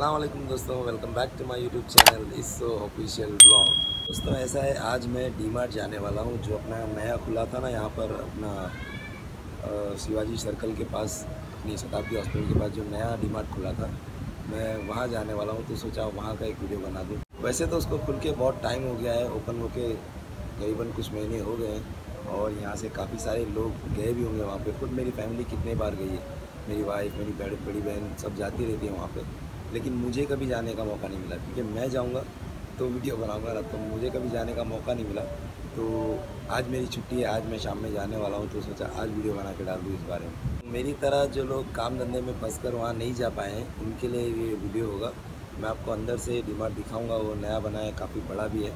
अस्सलाम वालेकुम दोस्तों welcome back to my YouTube channel इस ऑफिशियल ब्लॉग दोस्तों, ऐसा है, आज मैं डी मार्ट जाने वाला हूँ, जो अपना नया खुला था ना, यहाँ पर अपना शिवाजी सर्कल के पास, अपनी शताब्दी हॉस्पिटल के पास जो नया डी मार्ट खुला था, मैं वहाँ जाने वाला हूँ तो सोचा वहाँ का एक वीडियो बना दूँ। वैसे तो उसको खुल के बहुत टाइम हो गया है ओपन होके करीबन कुछ महीने हो गए हैं, और यहाँ से काफ़ी सारे लोग गए भी होंगे वहाँ पे। खुद मेरी फैमिली कितने बार गई है, मेरी वाइफ मेरी बड़ी बहन सब जाती रहती है वहाँ पे। लेकिन मुझे कभी जाने का मौका नहीं मिला क्योंकि मैं जाऊँगा तो वीडियो बनाऊँगा ना तो मुझे कभी जाने का मौका नहीं मिला। तो आज मेरी छुट्टी है, आज मैं शाम में जाने वाला हूँ तो सोचा आज वीडियो बना के डाल दूँ इस बारे में। मेरी तरह जो लोग काम धंधे में फंस कर वहाँ नहीं जा पाए हैं, उनके लिए ये वीडियो होगा। मैं आपको अंदर से डिमार्ट दिखाऊँगा, वो नया बना है, काफ़ी बड़ा भी है।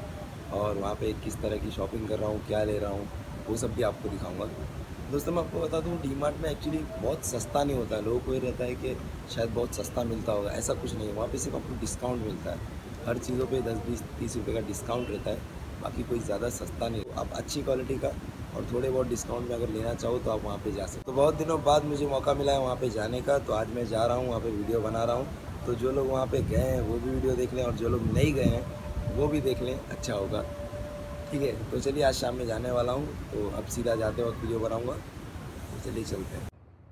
और वहाँ पे किस तरह की शॉपिंग कर रहा हूँ, क्या ले रहा हूँ, वो सब भी आपको दिखाऊँगा। दोस्तों, मैं आपको बता दूँ डी मार्ट में एक्चुअली बहुत सस्ता नहीं होता है। लोगों को ये रहता है कि शायद बहुत सस्ता मिलता होगा। ऐसा कुछ नहीं वहाँ पे सिर्फ़ आपको डिस्काउंट मिलता है। हर चीज़ों पे दस, बीस, तीस रुपये का डिस्काउंट रहता है। बाकी कोई ज़्यादा सस्ता नहीं हो आप अच्छी क्वालिटी का और थोड़े बहुत डिस्काउंट में अगर लेना चाहो तो आप वहाँ पे जा सकते तो बहुत दिनों बाद मुझे मौका मिला है वहाँ पे जाने का। तो आज मैं जा रहा हूँ, वहाँ पे वीडियो बना रहा हूँ। तो जो लोग वहाँ पे गए हैं, वो भी वीडियो देख लें और जो लोग नहीं गए हैं, वो भी देख लें। अच्छा होगा। ठीक है तो चलिए आज शाम में जाने वाला हूँ तो अब सीधा जाते वक्त वीडियो बनाऊँगा तो चलिए चलते हैं।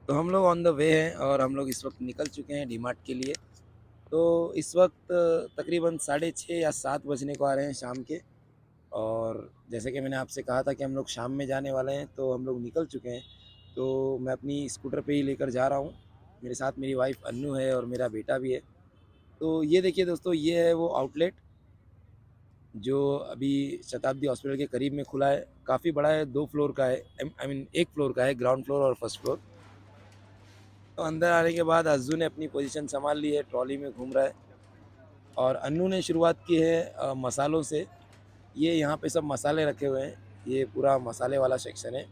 तो हम लोग ऑन द वे हैं और हम लोग इस वक्त निकल चुके हैं डी के लिए। तो इस वक्त तकरीबन साढ़े छः या सात बजने को आ रहे हैं शाम के, और जैसे कि मैंने आपसे कहा था कि हम लोग शाम में जाने वाले हैं तो हम लोग निकल चुके हैं। तो मैं अपनी स्कूटर पे ही लेकर जा रहा हूँ। मेरे साथ मेरी वाइफ अन्नू है और मेरा बेटा भी है। तो ये देखिए दोस्तों, ये है वो आउटलेट जो अभी शताब्दी हॉस्पिटल के करीब में खुला है काफ़ी बड़ा है दो फ्लोर का है आई मीन एक फ्लोर का है ग्राउंड फ्लोर और फ़र्स्ट फ्लोर तो अंदर आने के बाद अज्जू ने अपनी पोजीशन संभाल ली है ट्रॉली में घूम रहा है। और अन्नू ने शुरुआत की है अ, मसालों से। ये यहाँ पे सब मसाले रखे हुए हैं ये पूरा मसाले वाला सेक्शन है।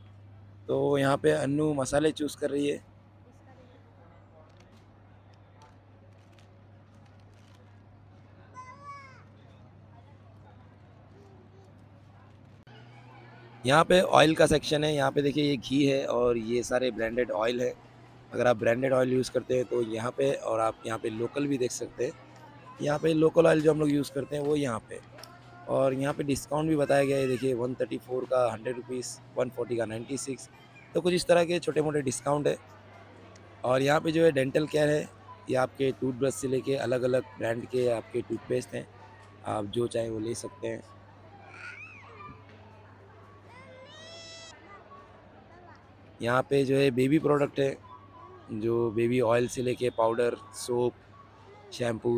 तो यहाँ पे अन्नू मसाले चूज़ कर रही है। यहाँ पे ऑयल का सेक्शन है, यहाँ पे देखिए ये घी है और ये सारे ब्रांडेड ऑयल है। अगर आप ब्रांडेड ऑयल यूज़ करते हैं तो यहाँ पे और आप यहाँ पे लोकल भी देख सकते हैं। यहाँ पे लोकल ऑयल जो हम लोग यूज़ करते हैं वो यहाँ पे। और यहाँ पे डिस्काउंट भी बताया गया है, देखिए 134 का हंड्रेड रुपीज़ वन का 96 तो कुछ इस तरह के छोटे मोटे डिस्काउंट है। और यहाँ पे जो है डेंटल केयर है, ये आपके टूथब्रश से लेके अलग अलग ब्रांड के आपके टूथपेस्ट हैं। आप जो चाहें वो ले सकते हैं। यहाँ पे जो है बेबी प्रोडक्ट है, जो बेबी ऑयल से लेके पाउडर सोप शैम्पू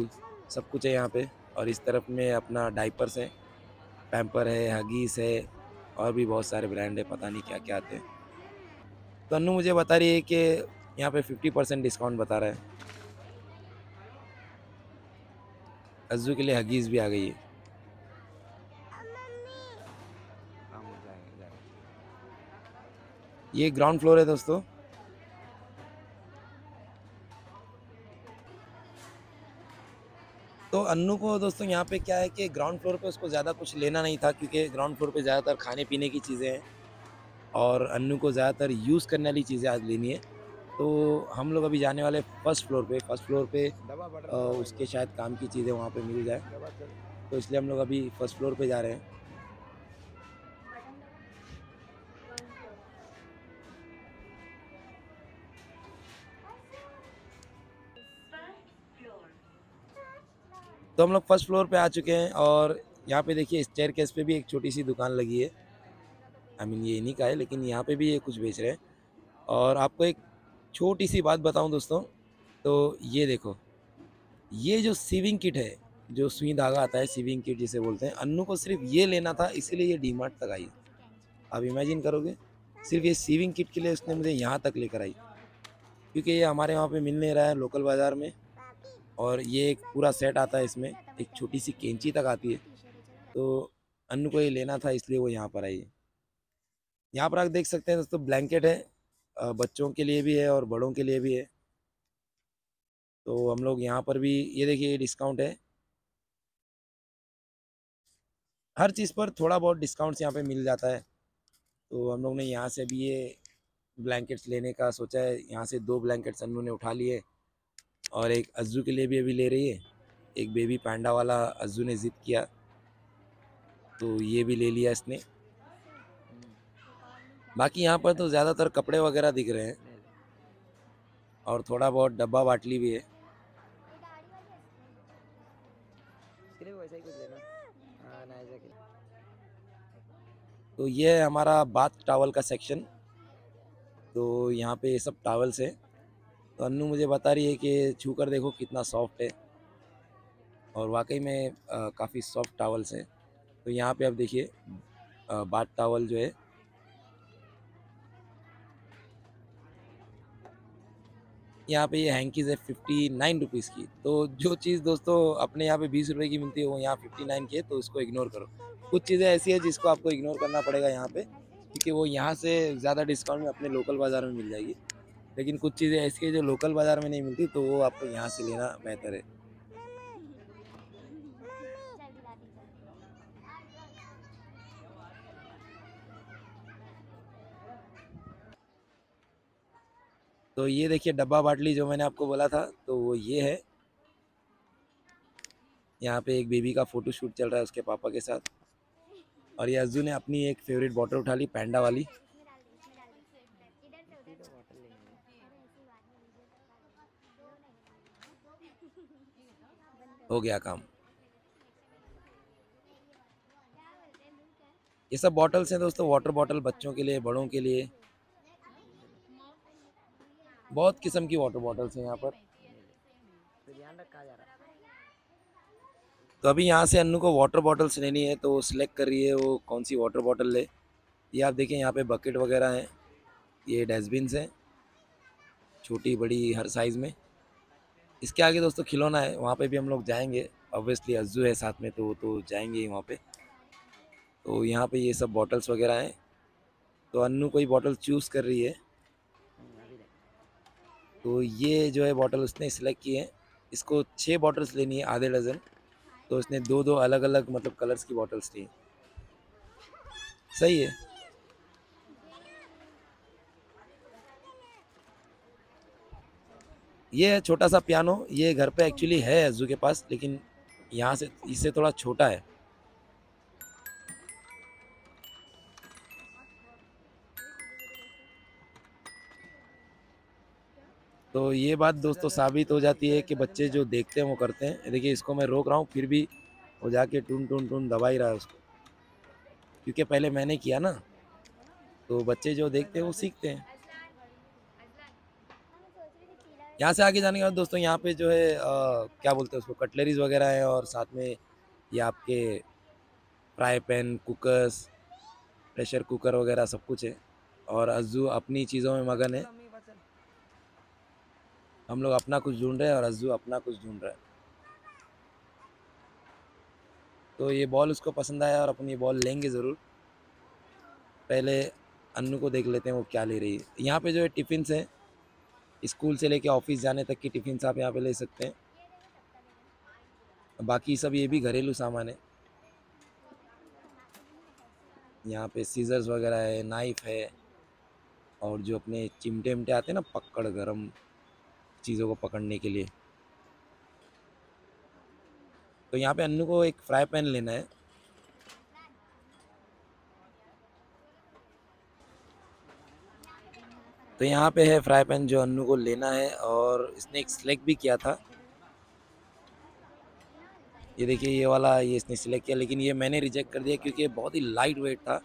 सब कुछ है यहाँ पे। और इस तरफ़ में अपना डाइपर्स है पैम्पर है हगीस है, और भी बहुत सारे ब्रांड है, पता नहीं क्या क्या आते हैं। तो अन्नू मुझे बता रही है कि यहाँ पे फिफ्टी परसेंट डिस्काउंट बता रहा है। अज्जू के लिए हगीज़ भी आ गई है। ये ग्राउंड फ्लोर है दोस्तों। तो अन्नू को दोस्तों यहाँ पे क्या है कि ग्राउंड फ्लोर पे उसको ज़्यादा कुछ लेना नहीं था क्योंकि ग्राउंड फ्लोर पे ज़्यादातर खाने पीने की चीज़ें हैं और अन्नू को ज़्यादातर यूज़ करने वाली चीज़ें आज लेनी है। तो हम लोग अभी जाने वाले फ़र्स्ट फ्लोर पे फ़र्स्ट फ्लोर पे उसके शायद काम की चीज़ें वहाँ पे मिल जाए। तो इसलिए हम लोग अभी फ़र्स्ट फ्लोर पे जा रहे हैं। तो हम लोग फ़र्स्ट फ्लोर पे आ चुके हैं और यहाँ पे देखिए स्टेयर केस पे भी एक छोटी सी दुकान लगी है। आई मीन ये इन्हीं का है, लेकिन यहाँ पे भी ये कुछ बेच रहे हैं। और आपको एक छोटी सी बात बताऊँ दोस्तों तो ये देखो, ये जो सीविंग किट है, जो सुई धागा आता है सीविंग किट जिसे बोलते हैं, अन्नू को सिर्फ़ ये लेना था, इसीलिए ये डी मार्ट तक आई आप इमेजिन करोगे, सिर्फ़ ये सीविंग किट के लिए उसने मुझे यहाँ तक लेकर आई। क्योंकि ये हमारे वहाँ पे मिल नहीं रहा है लोकल बाज़ार में। और ये एक पूरा सेट आता है इसमें, एक छोटी सी कैंची तक आती है। तो अन्नू को ये लेना था, इसलिए वो यहाँ पर आई है। यहाँ पर आप देख सकते हैं दोस्तों, ब्लैंकेट है बच्चों के लिए भी है और बड़ों के लिए भी है। तो हम लोग यहाँ पर भी, ये देखिए डिस्काउंट है। हर चीज़ पर थोड़ा बहुत डिस्काउंट्स यहाँ पे मिल जाता है। तो हम लोग ने यहाँ से भी ये ब्लैंकेट्स लेने का सोचा है। यहाँ से दो ब्लैंकेट्स अन्नू ने उठा लिए। और एक अज्जू के लिए भी अभी ले रही है। एक बेबी पांडा वाला अज्जू ने ज़िद किया। तो ये भी ले लिया इसने। बाकी यहाँ पर तो ज़्यादातर कपड़े वगैरह दिख रहे हैं। और थोड़ा बहुत डब्बा बाटली भी है। ही तो ये है हमारा बाथ टावल का सेक्शन तो यहाँ पे ये सब टावल्स है। तो अन्नू मुझे बता रही है कि छू कर देखो कितना सॉफ्ट है। और वाकई में काफ़ी सॉफ्ट टावल्स हैं। तो यहाँ पे आप देखिए बाट टावल जो है। यहाँ पे ये हैंकीज़ है फिफ्टी नाइन रुपीज़ की। तो जो चीज़ दोस्तों अपने यहाँ पे बीस रुपए की मिलती है, वो यहाँ फिफ्टी नाइन की है तो उसको इग्नोर करो। कुछ चीज़ें ऐसी है जिसको आपको इग्नोर करना पड़ेगा यहाँ पे, क्योंकि वो यहाँ से ज़्यादा डिस्काउंट में अपने लोकल बाज़ार में मिल जाएगी। लेकिन कुछ चीज़ें ऐसी है जो लोकल बाज़ार में नहीं मिलती तो वो आपको यहाँ से लेना बेहतर है। तो ये देखिए, डब्बा बाटली जो मैंने आपको बोला था तो वो ये है। यहाँ पे एक बेबी का फ़ोटो शूट चल रहा है उसके पापा के साथ। और ये अज्जू ने अपनी एक फेवरेट बॉटल उठा ली पैंडा वाली इतनी तो बॉटल लेंगे हो गया काम। ये सब बॉटल्स हैं दोस्तों वाटर बॉटल बच्चों के लिए, बड़ों के लिए। बहुत किस्म की वाटर बॉटल्स हैं यहाँ पर। तो अभी यहाँ से अन्नू को वाटर बॉटल्स लेनी है तो सिलेक्ट कर रही है वो कौन सी वाटर बॉटल ले। ये आप देखें, यहाँ पे बकेट वगैरह हैं, ये डस्टबिन हैं छोटी बड़ी हर साइज़ में। इसके आगे दोस्तों खिलौना है, वहाँ पे भी हम लोग जाएँगे। ऑब्वियसली अज्जू है साथ में तो वो तो जाएँगे ही वहाँ पे। तो यहाँ पे ये सब बॉटल्स वगैरह हैं। तो अन्नू कोई बॉटल चूज़ कर रही है। तो ये जो है बॉटल उसने सिलेक्ट की है। इसको छः बॉटल्स लेनी है, आधे डज़न तो उसने दो दो अलग अलग मतलब कलर्स की बॉटल्स ली सही है। ये छोटा सा पियानो ये घर पे एक्चुअली है अज्जू के पास, लेकिन यहाँ से, इससे थोड़ा छोटा है। तो ये बात दोस्तों साबित हो जाती है कि बच्चे जो देखते हैं, वो करते हैं। देखिए, इसको मैं रोक रहा हूँ, फिर भी वो जाके टून टून टून दबा ही रहा है उसको। क्योंकि पहले मैंने किया ना तो बच्चे जो देखते हैं, वो सीखते हैं। यहाँ से आगे जाने के बाद दोस्तों यहाँ पे जो है अ, क्या बोलते हैं उसको कटलरीज वगैरह है और साथ में ये आपके fry pan cookers pressure cooker वगैरह सब कुछ है। और अज्जू अपनी चीज़ों में मगन है। हम लोग अपना कुछ ढूंढ रहे हैं और अज्जू अपना कुछ ढूंढ रहा है। तो ये बॉल उसको पसंद आया और अपन ये बॉल लेंगे ज़रूर। पहले अन्नू को देख लेते हैं वो क्या ले रही है। यहाँ पे जो है टिफ़िन्स हैं। स्कूल से लेके ऑफ़िस जाने तक की टिफ़िन आप यहाँ पे ले सकते हैं। बाकी सब ये भी घरेलू सामान है। यहाँ पे सीजर्स वगैरह है नाइफ है और जो अपने चिमटे विमटे आते हैं ना पकड़ गरम चीज़ों को पकड़ने के लिए। तो यहाँ पे अन्नू को एक फ्राई पैन लेना है। तो यहाँ पे है फ्राई पैन जो अन्नू को लेना है और इसने एक सिलेक्ट भी किया था। ये देखिए ये वाला ये इसने सिलेक्ट किया लेकिन ये मैंने रिजेक्ट कर दिया क्योंकि बहुत ही लाइट वेट था।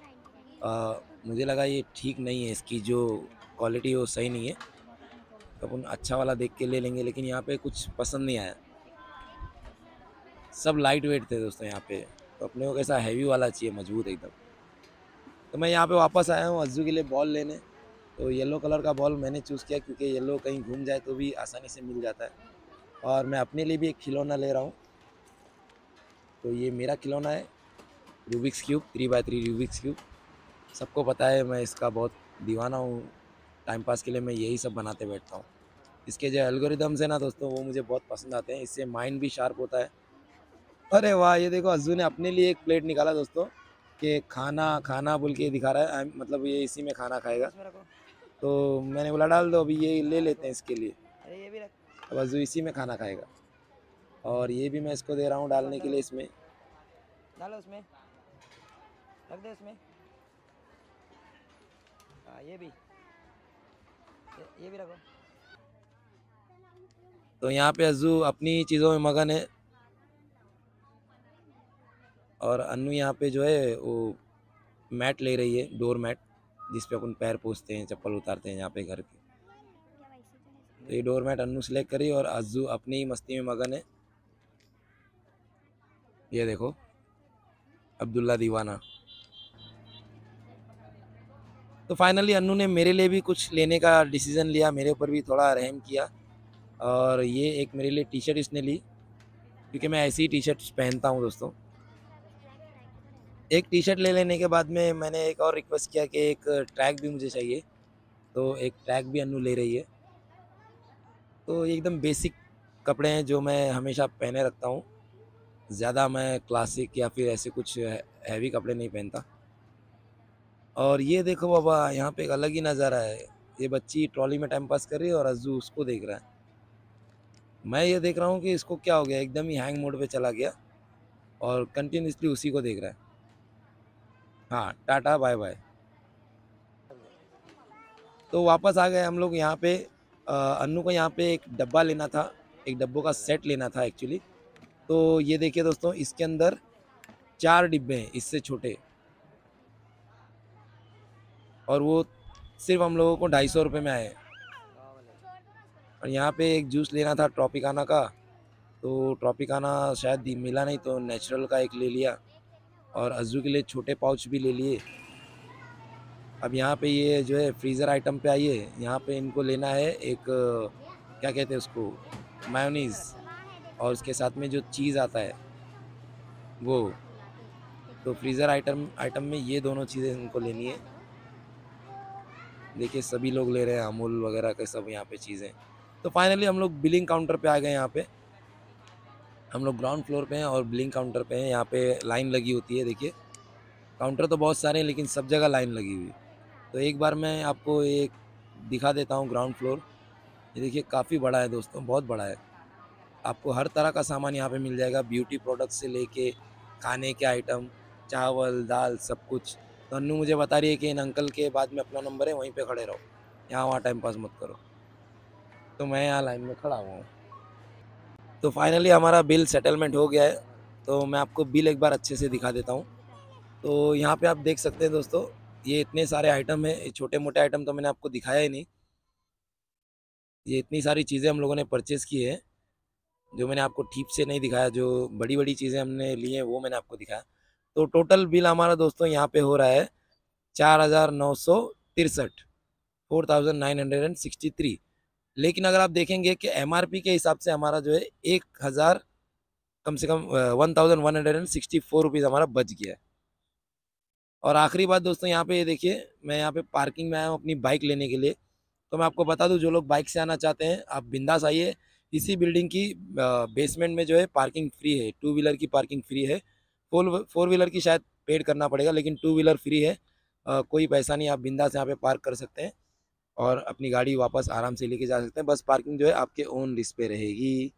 आ, मुझे लगा ये ठीक नहीं है इसकी जो क्वालिटी वो सही नहीं है। तो अपन अच्छा वाला देख के ले लेंगे लेकिन यहाँ पे कुछ पसंद नहीं आया। सब लाइट वेट थे दोस्तों यहाँ पे। तो अपने को कैसा हैवी वाला चाहिए मज़बूत एकदम। तो मैं यहाँ पे वापस आया हूँ अज्जू के लिए बॉल लेने। तो येलो कलर का बॉल मैंने चूज़ किया क्योंकि येलो कहीं घूम जाए तो भी आसानी से मिल जाता है। और मैं अपने लिए भी एक खिलौना ले रहा हूँ। तो ये मेरा खिलौना है Rubik's cube three by three Rubik's cube सबको पता है मैं इसका बहुत दीवाना हूँ। टाइम पास के लिए मैं यही सब बनाते बैठता हूँ। इसके जो एल्गोरिदम्स हैं ना दोस्तों, वो मुझे बहुत पसंद आते हैं। इससे माइंड भी शार्प होता है। अरे वाह, ये देखो, अज्जू ने अपने लिए एक प्लेट निकाला दोस्तों, कि खाना खाना बोल के दिखा रहा है। मतलब ये इसी में खाना खाएगा। तो मैंने बोला डाल दो अभी ये ले लेते हैं इसके लिए। अरे ये भी रख। अब अज्जू इसी में खाना खाएगा। और ये भी मैं इसको दे रहा हूँ डालने के लिए इसमें। डालो उसमें। रख दे उसमें। हाँ ये भी। ये, ये भी रखो। तो यहाँ पे अज्जू अपनी चीज़ों में मगन है। और अन्नू यहाँ पे जो है वो मैट ले रही है डोर मैट। जिस पे अपन पैर पोछते हैं, चप्पल उतारते हैं यहाँ पे घर के। तो ये डोर मैट सेलेक्ट करी और अज्जू अपनी ही मस्ती में मगन है। ये देखो, अब्दुल्ला दीवाना। तो फाइनली अन्नू ने मेरे लिए भी कुछ लेने का डिसीज़न लिया, मेरे ऊपर भी थोड़ा रहम किया। और ये एक मेरे लिए टी शर्ट इसने ली, क्योंकि मैं ऐसी ही टी शर्ट पहनता हूँ दोस्तों। एक टी शर्ट ले लेने के बाद में मैंने एक और रिक्वेस्ट किया कि एक ट्रैक भी मुझे चाहिए। तो एक ट्रैक भी अनु ले रही है। तो एकदम बेसिक कपड़े हैं जो मैं हमेशा पहने रखता हूँ। ज़्यादा मैं क्लासिक या फिर ऐसे कुछ हैवी कपड़े नहीं पहनता। और ये देखो बाबा, यहाँ पे एक अलग ही नज़ारा है। ये बच्ची ट्रॉली में टाइम पास कर रही है और अज्जू उसको देख रहा है। मैं ये देख रहा हूँ कि इसको क्या हो गया, एकदम ही हैंग मोड पे चला गया और कंटिन्यूसली उसी को देख रहा है। हाँ टाटा, बाय बाय। तो वापस आ गए हम लोग यहाँ पे। अन्नू को यहाँ पे एक डब्बा लेना था, एक डब्बों का सेट लेना था एक्चुअली तो ये देखिए दोस्तों, इसके अंदर चार डिब्बे हैं, इससे छोटे। और वो सिर्फ़ हम लोगों को ढाई सौ रुपये में आए और यहाँ पे एक जूस लेना था, ट्रॉपिकाना का। तो ट्रॉपिकाना शायद मिला नहीं तो नेचुरल का एक ले लिया। और अज्जू के लिए छोटे पाउच भी ले लिए। अब यहाँ पे ये जो है फ्रीज़र आइटम पे आइए। यहाँ पे इनको लेना है एक, क्या कहते हैं उसको? मायोनीज़ और उसके साथ में जो चीज़ आता है, वो। तो फ्रीज़र आइटम आइटम में ये दोनों चीज़ें इनको लेनी है। देखिए, सभी लोग ले रहे हैं, अमूल वगैरह के सब यहाँ पे चीज़ें। तो फाइनली हम लोग बिलिंग काउंटर पे आ गए यहाँ पे। हम लोग ग्राउंड फ्लोर पे हैं और बिलिंग काउंटर पे हैं। यहाँ पे लाइन लगी होती है, देखिए। काउंटर तो बहुत सारे हैं, लेकिन सब जगह लाइन लगी हुई। तो एक बार मैं आपको एक दिखा देता हूँ ग्राउंड फ्लोर ये देखिए, काफ़ी बड़ा है दोस्तों, बहुत बड़ा है। आपको हर तरह का सामान यहाँ पे मिल जाएगा। ब्यूटी प्रोडक्ट से लेके खाने के आइटम चावल, दाल, सब कुछ। तो अन्नू मुझे बता रही है कि इन अंकल के बाद में अपना नंबर है, वहीं पे खड़े रहो। यहाँ वहाँ टाइम पास मत करो। तो मैं यहाँ लाइन में खड़ा हुआ हूँ। तो फाइनली हमारा बिल सेटलमेंट हो गया है तो मैं आपको बिल एक बार अच्छे से दिखा देता हूँ। तो यहाँ पे आप देख सकते हैं दोस्तों, ये इतने सारे आइटम हैं, ये छोटे मोटे आइटम तो मैंने आपको दिखाया ही नहीं। ये इतनी सारी चीज़ें हम लोगों ने परचेज़ की है, जो मैंने आपको ठीक से नहीं दिखाया, जो बड़ी बड़ी चीज़ें हमने ली हैं, वो मैंने आपको दिखाया। तो टोटल बिल हमारा दोस्तों यहाँ पे हो रहा है, चार हज़ार नौ सौ तिरसठ, four thousand nine hundred and sixty three. लेकिन अगर आप देखेंगे कि एमआरपी के हिसाब से हमारा जो है एक हज़ार कम से कम one thousand one hundred and sixty four rupees हमारा बच गया है। और आखिरी बात दोस्तों यहाँ पे ये देखिए, मैं यहाँ पे पार्किंग में आया हूँ अपनी बाइक लेने के लिए। तो मैं आपको बता दूँ, जो लोग बाइक से आना चाहते हैं, आप बिंदास आइए। इसी बिल्डिंग की बेसमेंट में जो है पार्किंग फ्री है टू व्हीलर की पार्किंग फ्री है। फोर फोर व्हीलर की शायद पेड करना पड़ेगा, लेकिन टू व्हीलर फ्री है। कोई पैसा नहीं, आप बिंदास यहाँ पे पार्क कर सकते हैं। और अपनी गाड़ी वापस आराम से लेके जा सकते हैं। बस पार्किंग जो है आपके ओन रिस्क पे रहेगी।